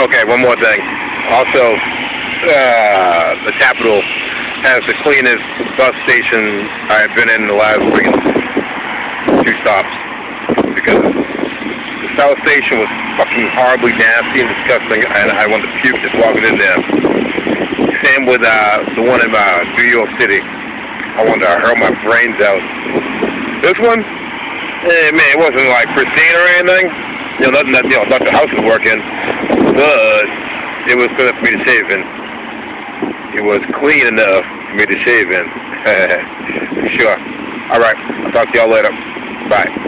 Okay, one more thing. Also, uh, the capital has the cleanest bus station I've been in the last freaking two stops. Because the South Station was fucking horribly nasty and disgusting, and I wanted to puke just walking in there. Same with uh, the one in uh, New York City. I wanted to hurl my brains out. This one, eh, man, it wasn't like pristine or anything. You know, nothing that, you know, house was working, but it was good enough for me to shave in. It was clean enough for me to shave in. sure. All right. I'll talk to y'all later. Bye.